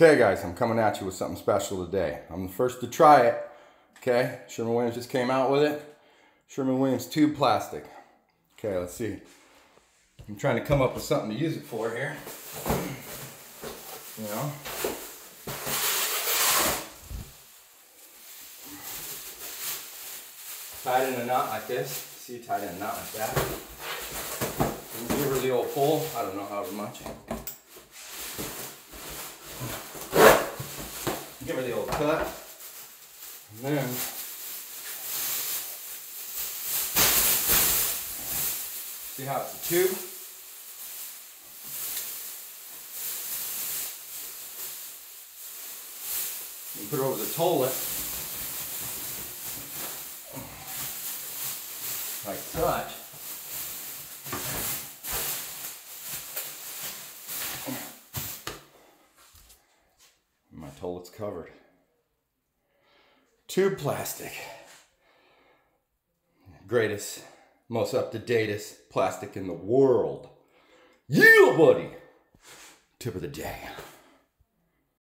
Okay, guys, I'm coming at you with something special today. I'm the first to try it. Okay, Sherwin-Williams just came out with it. Sherwin-Williams tube plastic. Okay, let's see. I'm trying to come up with something to use it for here. You know? Tied in a knot like this. See, tied in a knot like that. Give her the old pull. I don't know however much. Give her the old cut. And then see how it's a tube. You put it over the toilet. Like such. My toilet's covered. Tube plastic. Greatest, most up to datest plastic in the world. Yeah, buddy. Tip of the day.